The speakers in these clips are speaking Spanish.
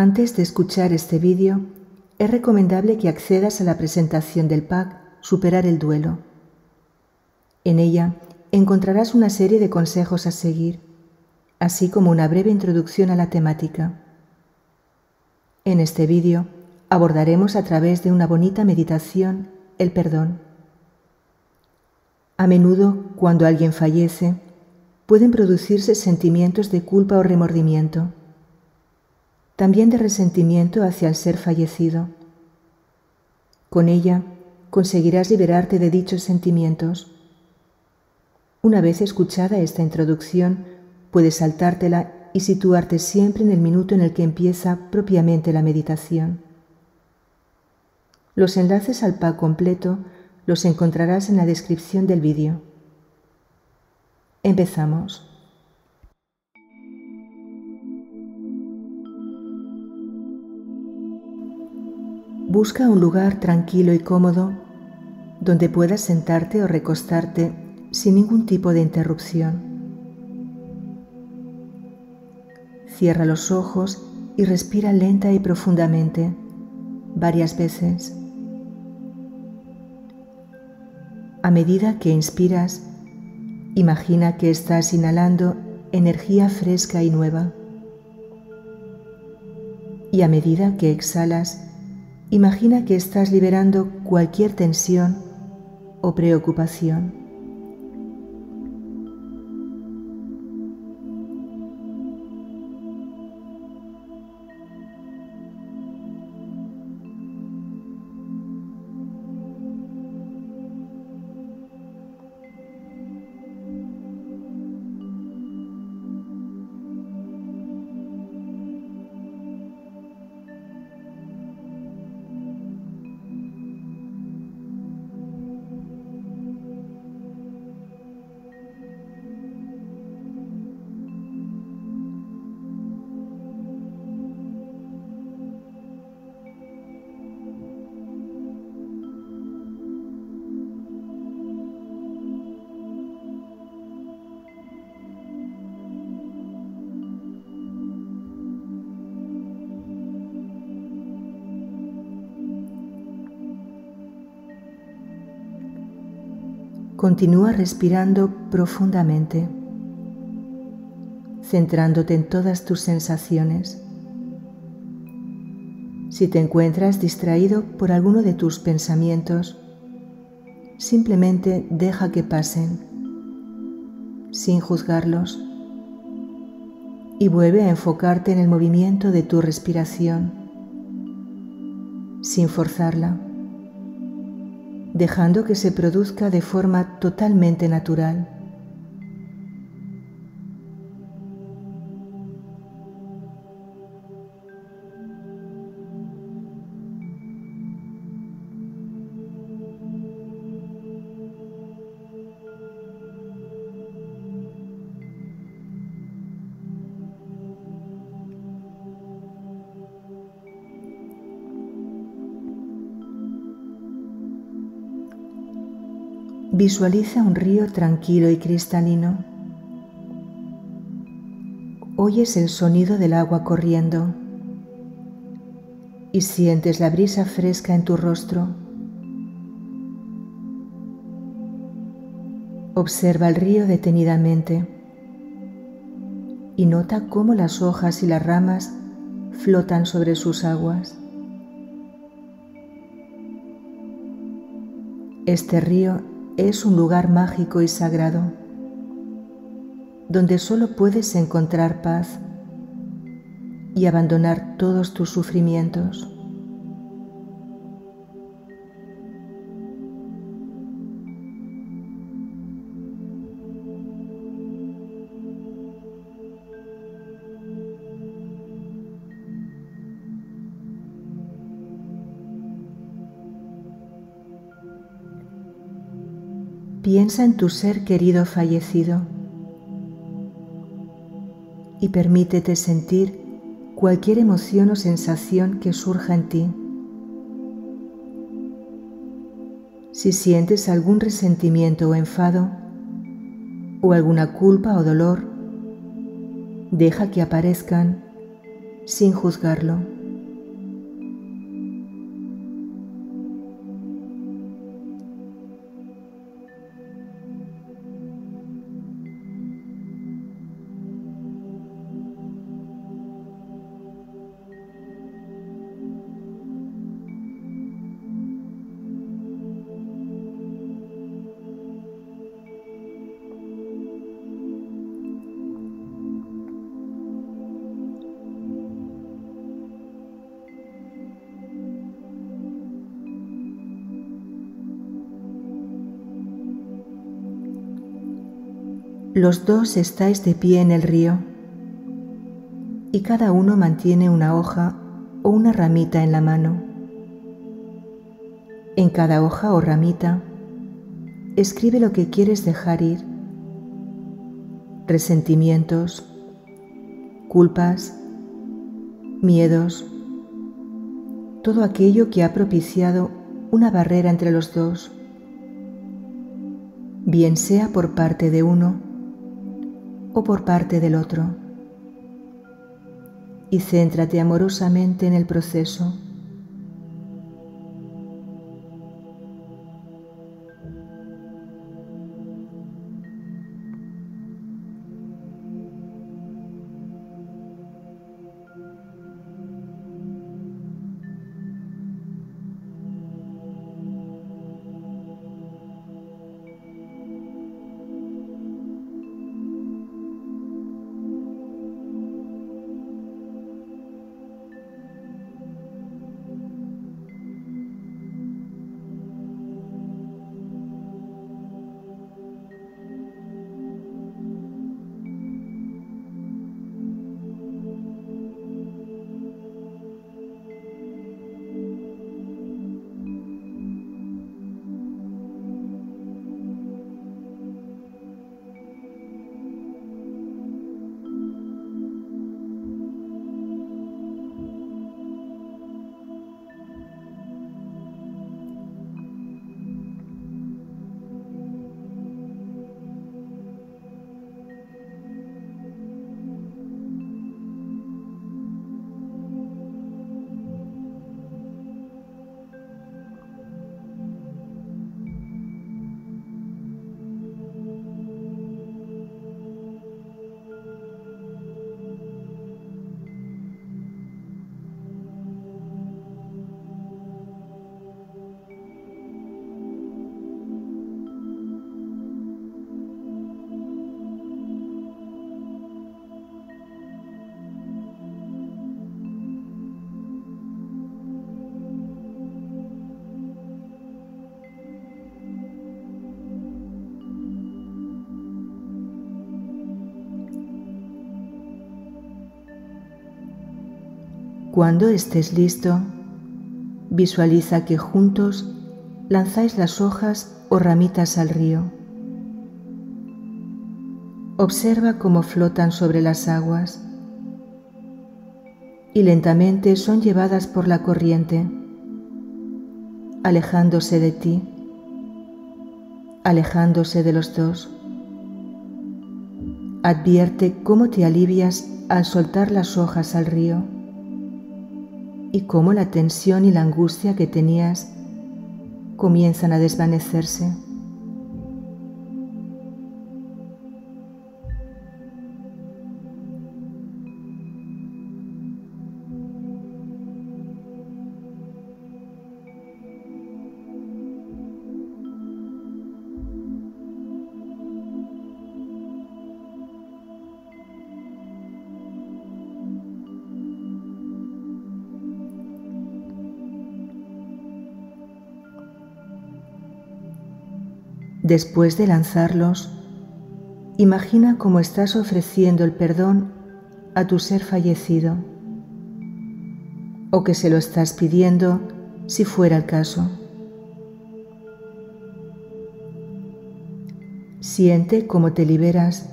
Antes de escuchar este vídeo, es recomendable que accedas a la presentación del pack Superar el duelo. En ella encontrarás una serie de consejos a seguir, así como una breve introducción a la temática. En este vídeo abordaremos a través de una bonita meditación el perdón. A menudo, cuando alguien fallece, pueden producirse sentimientos de culpa o remordimiento también de resentimiento hacia el ser fallecido. Con ella conseguirás liberarte de dichos sentimientos. Una vez escuchada esta introducción, puedes saltártela y situarte siempre en el minuto en el que empieza propiamente la meditación. Los enlaces al pack completo los encontrarás en la descripción del vídeo. Empezamos. Busca un lugar tranquilo y cómodo donde puedas sentarte o recostarte sin ningún tipo de interrupción. Cierra los ojos y respira lenta y profundamente varias veces. A medida que inspiras, imagina que estás inhalando energía fresca y nueva. Y a medida que exhalas, Imagina que estás liberando cualquier tensión o preocupación. Continúa respirando profundamente, centrándote en todas tus sensaciones. Si te encuentras distraído por alguno de tus pensamientos, simplemente deja que pasen, sin juzgarlos, y vuelve a enfocarte en el movimiento de tu respiración, sin forzarla dejando que se produzca de forma totalmente natural. Visualiza un río tranquilo y cristalino. Oyes el sonido del agua corriendo y sientes la brisa fresca en tu rostro. Observa el río detenidamente y nota cómo las hojas y las ramas flotan sobre sus aguas. Este río es un lugar mágico y sagrado, donde solo puedes encontrar paz y abandonar todos tus sufrimientos. Piensa en tu ser querido fallecido y permítete sentir cualquier emoción o sensación que surja en ti. Si sientes algún resentimiento o enfado, o alguna culpa o dolor, deja que aparezcan sin juzgarlo. Los dos estáis de pie en el río y cada uno mantiene una hoja o una ramita en la mano. En cada hoja o ramita escribe lo que quieres dejar ir. Resentimientos, culpas, miedos, todo aquello que ha propiciado una barrera entre los dos, bien sea por parte de uno o por parte del otro. Y céntrate amorosamente en el proceso Cuando estés listo, visualiza que juntos lanzáis las hojas o ramitas al río. Observa cómo flotan sobre las aguas y lentamente son llevadas por la corriente, alejándose de ti, alejándose de los dos. Advierte cómo te alivias al soltar las hojas al río y cómo la tensión y la angustia que tenías comienzan a desvanecerse. Después de lanzarlos, imagina cómo estás ofreciendo el perdón a tu ser fallecido o que se lo estás pidiendo si fuera el caso. Siente cómo te liberas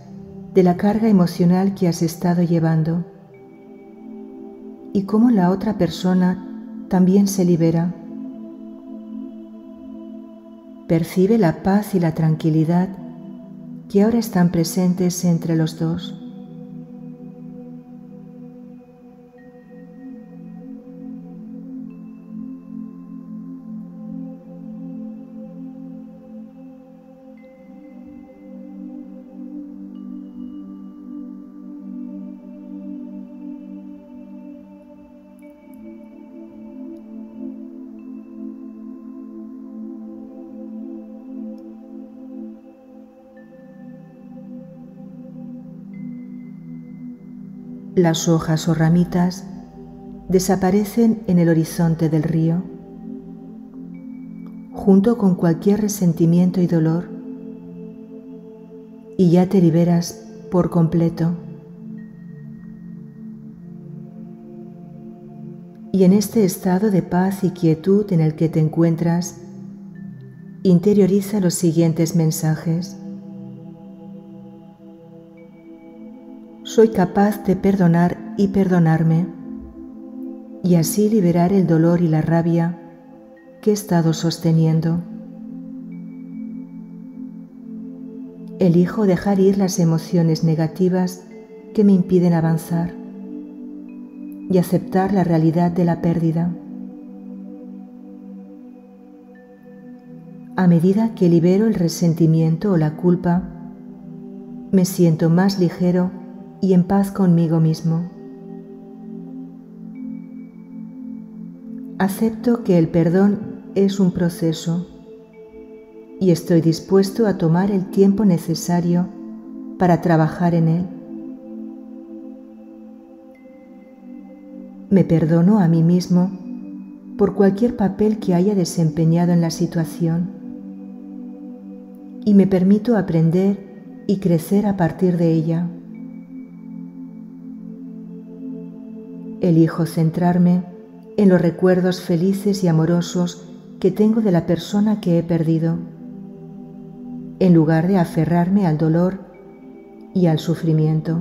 de la carga emocional que has estado llevando y cómo la otra persona también se libera. Percibe la paz y la tranquilidad que ahora están presentes entre los dos. Las hojas o ramitas desaparecen en el horizonte del río, junto con cualquier resentimiento y dolor, y ya te liberas por completo. Y en este estado de paz y quietud en el que te encuentras, interioriza los siguientes mensajes. Soy capaz de perdonar y perdonarme y así liberar el dolor y la rabia que he estado sosteniendo. Elijo dejar ir las emociones negativas que me impiden avanzar y aceptar la realidad de la pérdida. A medida que libero el resentimiento o la culpa, me siento más ligero y en paz conmigo mismo. Acepto que el perdón es un proceso y estoy dispuesto a tomar el tiempo necesario para trabajar en él. Me perdono a mí mismo por cualquier papel que haya desempeñado en la situación y me permito aprender y crecer a partir de ella. Elijo centrarme en los recuerdos felices y amorosos que tengo de la persona que he perdido, en lugar de aferrarme al dolor y al sufrimiento.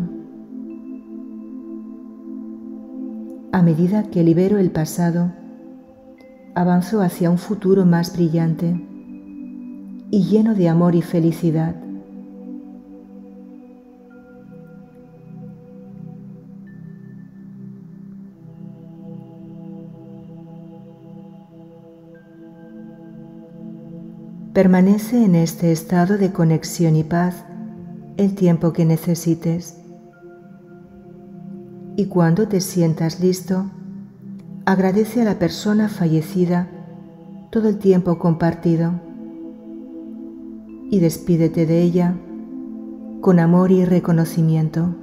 A medida que libero el pasado, avanzo hacia un futuro más brillante y lleno de amor y felicidad. Permanece en este estado de conexión y paz el tiempo que necesites. Y cuando te sientas listo, agradece a la persona fallecida todo el tiempo compartido y despídete de ella con amor y reconocimiento.